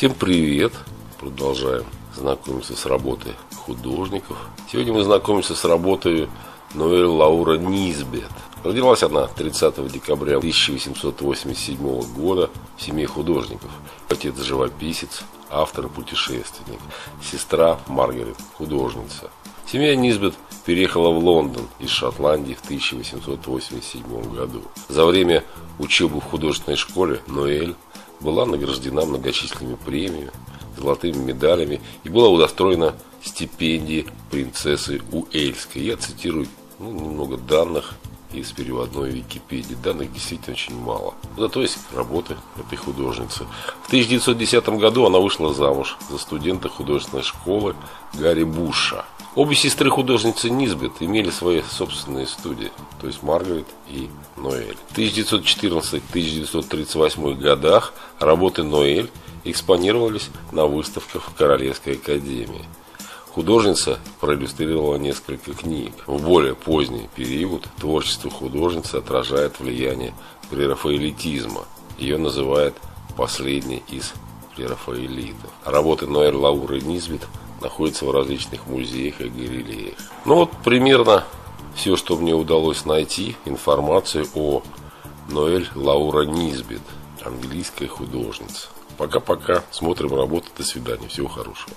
Всем привет! Продолжаем знакомиться с работой художников. Сегодня мы знакомимся с работой Ноэль Лаура Низбет. Родилась она 30 декабря 1887 года в семье художников. Отец живописец, автор путешественник. Сестра Маргарет, художница. Семья Низбет переехала в Лондон из Шотландии в 1887 году. За время учебы в художественной школе Ноэль была награждена многочисленными премиями, золотыми медалями и была удостоена стипендии принцессы Уэльской. Я цитирую ну, немного данных из переводной Википедии. Данных действительно очень мало. Зато есть работы этой художницы. В 1910 году она вышла замуж за студента художественной школы Гарри Буша. Обе сестры художницы Низбет имели свои собственные студии, то есть Маргарет и Ноэль. В 1914-1938 годах работы Ноэль экспонировались на выставках Королевской академии. Художница проиллюстрировала несколько книг. В более поздний период творчество художницы отражает влияние прерафаэлитизма. Ее называют последней из прерафаэлитов. Работы Ноэль Лауры Низбет находятся в различных музеях и галереях. Ну вот примерно все, что мне удалось найти, информацию о Ноэль Лаура Низбет, английская художница. Пока-пока, смотрим работу, до свидания, всего хорошего.